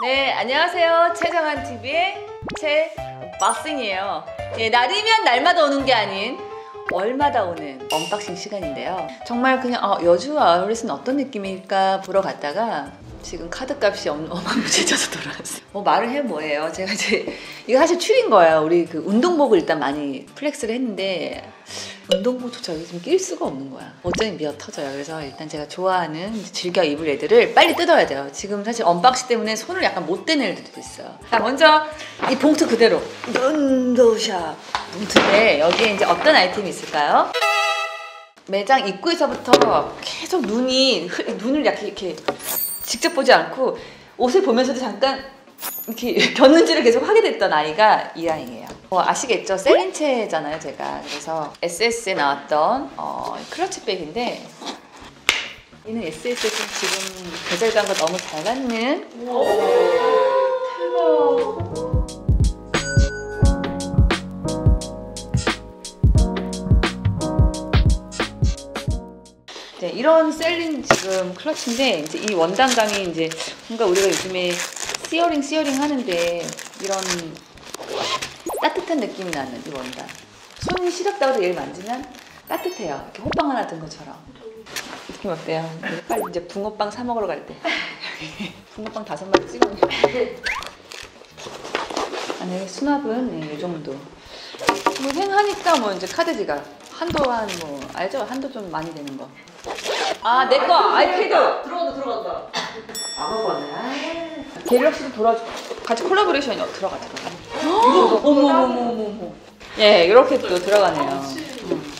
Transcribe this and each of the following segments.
네, 안녕하세요. 최정한 TV의 최박싱이에요. 예, 날이면 날마다 오는 게 아닌 월마다 오는 unboxing 시간인데요. 정말 그냥 어, 여주 아울렛은 어떤 느낌일까 보러 갔다가 지금 카드값이 엄- 어마무지해져서 돌아왔어요. 뭐 말을 해 뭐해요. 제가 이제 이거 사실 추린 거예요. 우리 그 운동복을 일단 많이 flex를 했는데 운동복조차 지금 낄 수가 없는 거야. 어쩌니 미어 터져요. 그래서 일단 제가 좋아하는 즐겨 입을 애들을 빨리 뜯어야 돼요. 지금 사실 unboxing 때문에 손을 약간 못 대는 애들도 있어요. 자, 먼저 이 봉투 그대로 눈도샵 봉투인데 여기에 이제 어떤 아이템이 있을까요? 매장 입구에서부터 계속 눈이 흐- 눈을 이렇게 이렇게 직접 보지 않고 옷을 보면서도 잠깐 이렇게 겼는지를 계속 하게 됐던 아이가 이 아이예요. 어, 아시겠죠? 셀린체잖아요, 제가. 그래서 SS에 나왔던 어, 클러치백인데 얘는 SS에서 지금 계절감과 너무 잘 맞는 네, 이런 셀린 지금 클러치인데 이제 이 원단감이 이제 뭔가 우리가 요즘에 시어링 시어링 하는데 이런 따뜻한 느낌이 나는 이 원단. 손이 시렵다고 해도 얘를 만지면 따뜻해요. 이렇게 호빵 하나 든 것처럼. 느낌 어때요? 빨리 이제 붕어빵 사 먹으러 갈 때. 붕어빵 다섯 마리 찍어. 안에 수납은 네, 이 정도. 뭐 행하니까 뭐 이제 카드 지갑 한도 한 뭐 알죠? 한도 좀 많이 되는 거. 아 내 거 아이패드. 들어간다 들어간다. 아무거나. 갤럭시도 돌아줘. 같이 collaboration이 어, 들어가 들어가. 어머 어머 어머 어머 어머. 예 이렇게 또 들어가네요. 음.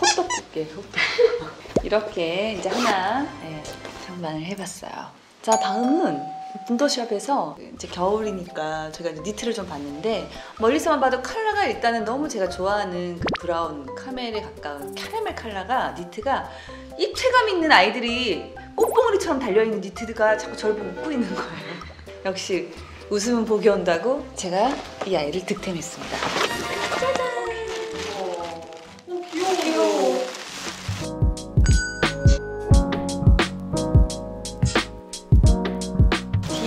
호떡 두께 호떡. 이렇게 이제 하나 예, 장만을 해봤어요. 자 다음은 분더샵에서 이제 겨울이니까 제가 이제 니트를 좀 봤는데 멀리서만 봐도 컬러가 일단은 너무 제가 좋아하는 그 브라운 카멜에 가까운 캐러멜 컬러가 니트가 입체감 있는 아이들이 꽃봉오리처럼 달려있는 니트가 자꾸 저를 웃고 있는 거예요. 역시 웃으면 복이 온다고 제가 이 아이를 득템했습니다.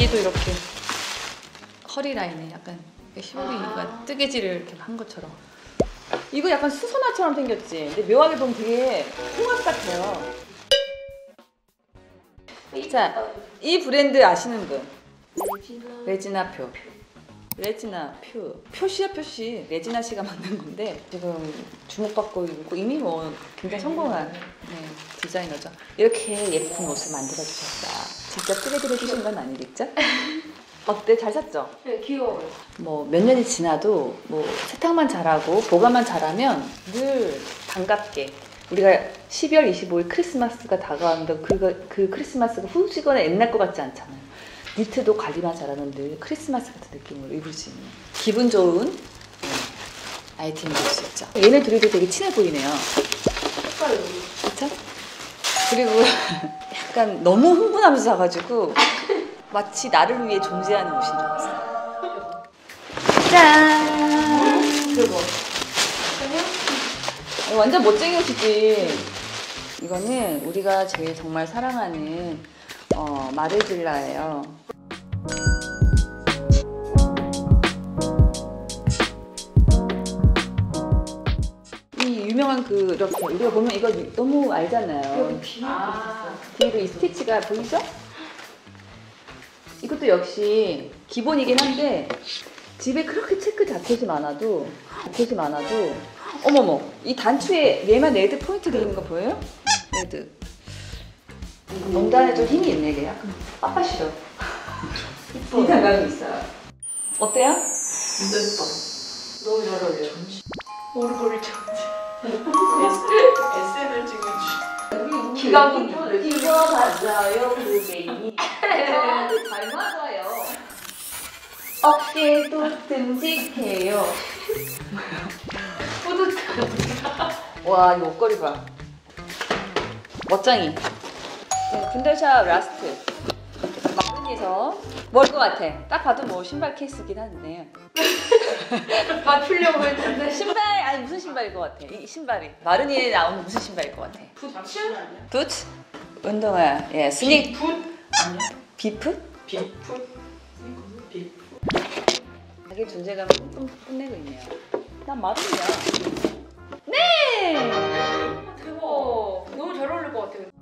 뒤에도 이렇게 허리 라인에 약간 휘어리가 뜨개질을 이렇게 한 것처럼. 이거 약간 수선화처럼 생겼지. 근데 묘하게 보면 되게 홍합 같아요. 자, 이 브랜드 아시는 분? 레지나 표. 레지나 표. 표시야 표시. 레지나 씨가 만든 건데 지금 주목받고 있고 이미 뭐 굉장히 성공한 네, 디자이너죠. 이렇게 예쁜 옷을 만들어 주셨다 직접 뜨개질 해 주신 건 아니겠죠? 어때? 잘 샀죠? 네 귀여워요. 뭐 몇 년이 지나도 뭐 세탁만 잘하고 보관만 잘하면 늘 반갑게 우리가 12월 25일 크리스마스가 다가왔는데 그, 그 크리스마스가 후지거나 옛날 것 같지 않잖아요. 니트도 관리만 잘하면 늘 크리스마스 같은 느낌으로 입을 수 있는 기분 좋은 네, 아이템이 될 수 있죠. 얘네 둘이도 되게 친해 보이네요. 색깔이 그쵸? 그리고 약간 너무 흥분하면서 사가지고 마치 나를 위해 존재하는 옷인 줄 알았어요. 짠! 이거 완전 멋쟁이 옷이지. 이거는 우리가 제일 정말 사랑하는 어, 마르질라예요. 이 유명한 그 이렇게 우리가 보면 이거 너무 알잖아요. 뒤에 아, 뒤에도 이 스티치가 보이죠? 이것도 역시 기본이긴 한데 집에 그렇게 체크 자켓이 많아도 자켓이 많아도 어머머 이 단추에 얘만 red point 그리는 거 보여요? red 원단에 좀 힘이 있네 이게 약간 빠빠시러 이 감각이 있어요 어때요? 진짜 예뻐. 너무 잘 어울려. 얼굴을 찍었지. SN을 찍는 기가 막히게 이거 맞아요 고객님 저한테 잘 맞아요 어깨도 듬직해요 뿌듯한. 와, 이 옷걸이 봐. 멋쟁이. 네, 군대샵 라스트. 마흔에서 뭘 것 같아? 딱 봐도 뭐 신발 케이스긴 한데. 맞추려고 했는데. 신발, 아니 무슨 신발일 것 같아? 이 신발이. 마르니에 나오는 무슨 신발일 것 같아? 부츠? 부츠? 운동화, 예, 스닉, 풋? 아니야. 비프? 비풋? 자기 존재감을 뿜뿜 뽐내고 있네요. 난 마름이야. 네! 대박. 너무 잘 어울릴 것 같아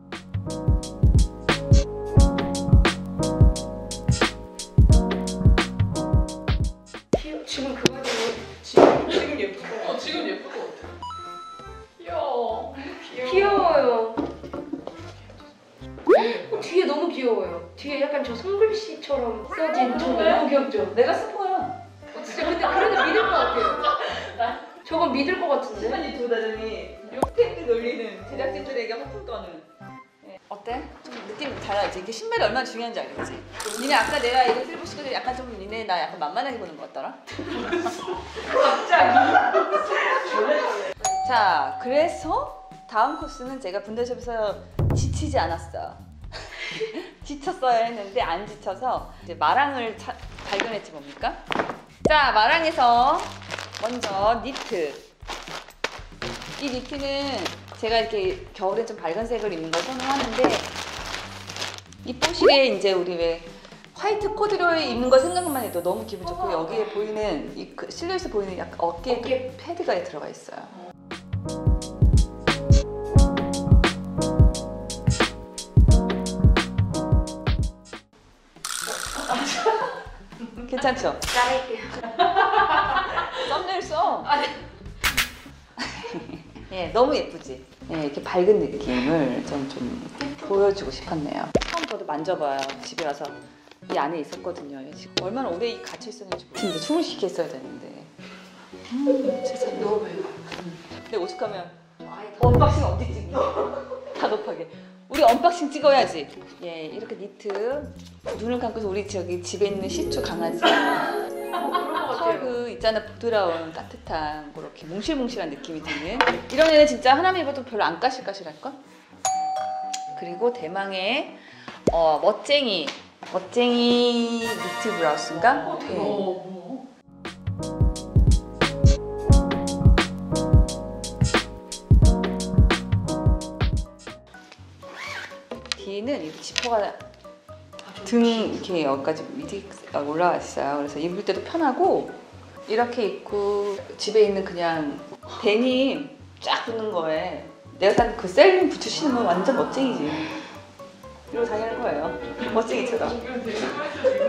손글씨처럼 써진 왜? 너무 귀엽죠? 내가 쓴 거야. 어, 진짜 근데 그래도 믿을 것 같아요. 저건 믿을 것 같은데? 시간이 도다더니 욕탱크 놀리는 제작진들에게 허풍 떠는. 네. 어때? 좀 느낌 잘 알지? 이게 신발이 얼마나 중요한지 알겠지? 니네 아까 내가 이거 들고 싶거든 약간 좀 니네 나 약간 만만하게 보는 것 같더라? 갑자기. 자, 그래서 다음 코스는 제가 분대샵에서 지치지 않았어요. 지쳤어야 했는데 안 지쳐서 이제 마랑을 차- 발견했지 뭡니까? 자, 마랑에서 먼저 니트. 이 니트는 제가 이렇게 겨울에 좀 밝은 색을 입는 걸 선호하는데 이 뽀시에 이제 우리 왜 화이트 코드로에 입는 거 생각만 해도 너무 기분 좋고 여기에 보이는 이그 실루엣에 보이는 약간 어깨에 어깨. 패드가 들어가 있어요. 괜찮죠? 나갈게요. 썸네일 써. 아, 네. 예, 너무 예쁘지? 예, 이렇게 밝은 느낌을 좀, 좀 보여주고 싶었네요. 처음 저도 만져봐요. 집에 와서 이 안에 있었거든요. 얘 지금 얼마나 오래 이 갇혀 있었는지 모르겠는데 춤을 시켰어야 되는데. 음, 세상에. 너무 매워. 근데 오죽하면 unboxing 언제 찍니? 다급하게. 우리 unboxing 찍어야지. 예, 이렇게 니트 눈을 감고서 우리 저기 집에 있는 시추 강아지. 털그 있잖아 부드러운 따뜻한 그렇게 몽실몽실한 느낌이 드는 이런 애는 진짜 하나만 입어도 별로 안 까실까실할 걸. 그리고 대망의 어, 멋쟁이 멋쟁이 니트 브라우스인가? 네. 어, 뒤 지퍼가 등 이렇게 여기까지 밑에 올라와 있어요. 그래서 입을 때도 편하고 이렇게 입고 집에 있는 그냥 데님 쫙 붙는 거에 내가 산 그 셀링 붙이시는 건 완전 멋쟁이지. 이러고 다니는 거예요. 멋쟁이처럼.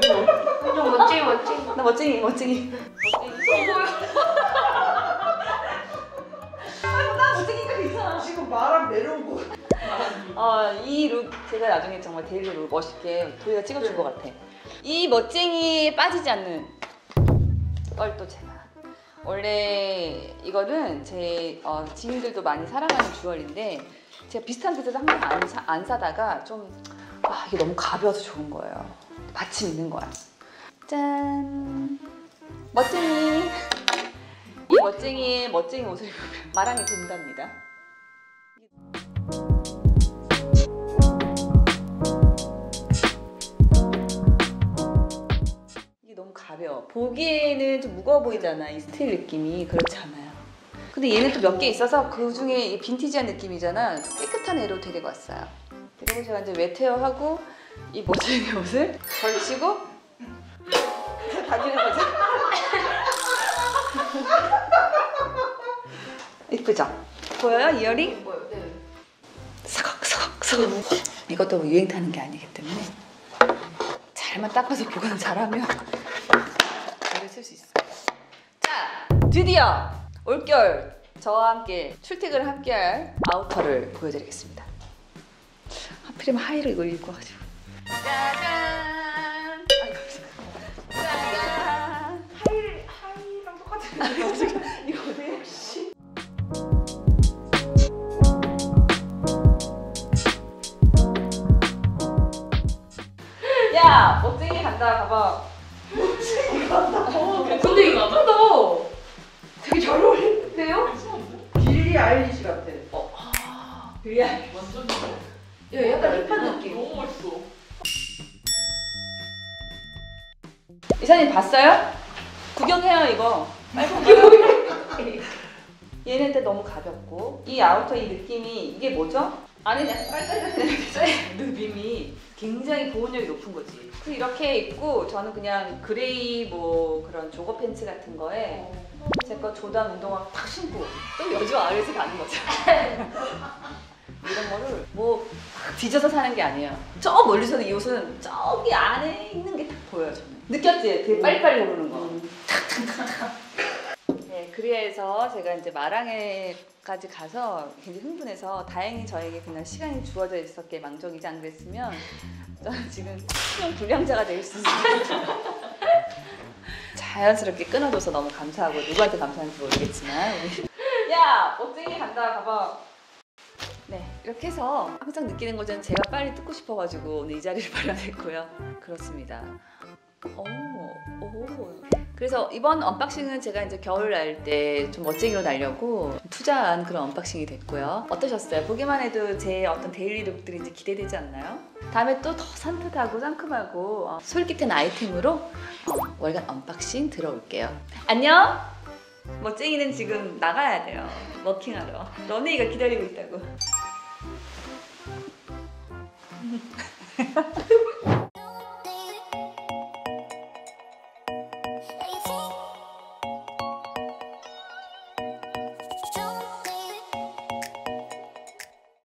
좀 멋쟁이 멋쟁이. 나 멋쟁이 멋쟁이. 나 멋쟁이가 괜찮아. 지금 말랑 내려온 거. 어, 이 look 제가 나중에 정말 daily로 멋있게 도희가 찍어줄 것 같아. 이 멋쟁이에 빠지지 않는 걸 또 제가 원래 이거는 제 어, 지인들도 많이 사랑하는 jewel인데 제가 비슷한 뜻에서 항상 안, 사, 안 사다가 좀 아, 이게 너무 가벼워서 좋은 거예요. 받침 있는 거야. 짠 멋쟁이 이 멋쟁이의 멋쟁이 옷을 입으면 마랑이 된답니다. 가벼워. 보기에는 좀 무거워 보이잖아. 이 스틸 느낌이 그렇지 않아요. 근데 얘는 또 몇 개 있어서 그 중에 이 빈티지한 느낌이잖아. 좀 깨끗한 애로 데리고 왔어요. 그리고 제가 이제 웨테어하고 이 멋진 옷을 걸치고 다니는 거죠. 이쁘죠? 보여요? earring? 뭐요? 네. 서걱 서걱 서걱 이것도 뭐 유행 타는 게 아니기 때문에 잘만 닦아서 보관 잘하면 오래 쓸수 있어요. 자 드디어 올겨울 저와 함께 출퇴근을 함께할 아우터를 보여드리겠습니다. 하필이면 하이를 이걸 입고 가지고 아일리시 같아. 그래 완전 좋아. 예, 약간 hip한 느낌. 너무 멋있어. 이사님 봤어요? 구경해요 이거 근데 너무 가볍고 이 outer 이 느낌이 이게 뭐죠? 안에 약간 깔깔깔 느낌이 굉장히 보온력이 높은 거지. 그 이렇게 입고 저는 그냥 gray 뭐 그런 jogger pants 같은 거에 제거 조단 운동화 탁 신고 또 여주 아울렛에 가는 거죠. 이런 거를 뭐 뒤져서 사는 게 아니에요. 저 멀리서는 이 옷은 저기 안에 있는 게 딱 보여요 저는. 느꼈지? 되게 빨리빨리 오르는 거. 네, 그래서 제가 이제 마랑에까지 가서 굉장히 흥분해서 다행히 저에게 그날 시간이 주어져 있었기에 망정이지 안 그랬으면 저는 지금 수명 불량자가 될 수 있어요. 자연스럽게 끊어줘서 너무 감사하고 누구한테 감사한지 모르겠지만 야 멋쟁이 간다 가봐 네 이렇게 해서 항상 느끼는 거는 제가 빨리 뜯고 싶어가지고 오늘 이 자리를 마련했고요 그렇습니다 오, 오. 그래서 이번 unboxing은 제가 이제 겨울 날 때 좀 멋쟁이로 날려고 투자한 그런 unboxing이 됐고요. 어떠셨어요? 보기만 해도 제 어떤 daily look들이 이제 기대되지 않나요? 다음에 또 더 산뜻하고 상큼하고 어, 솔깃한 아이템으로 어, 월간 언박싱 들어올게요. 안녕! 멋쟁이는 지금 나가야 돼요. 워킹하러. 런웨이가 기다리고 있다고.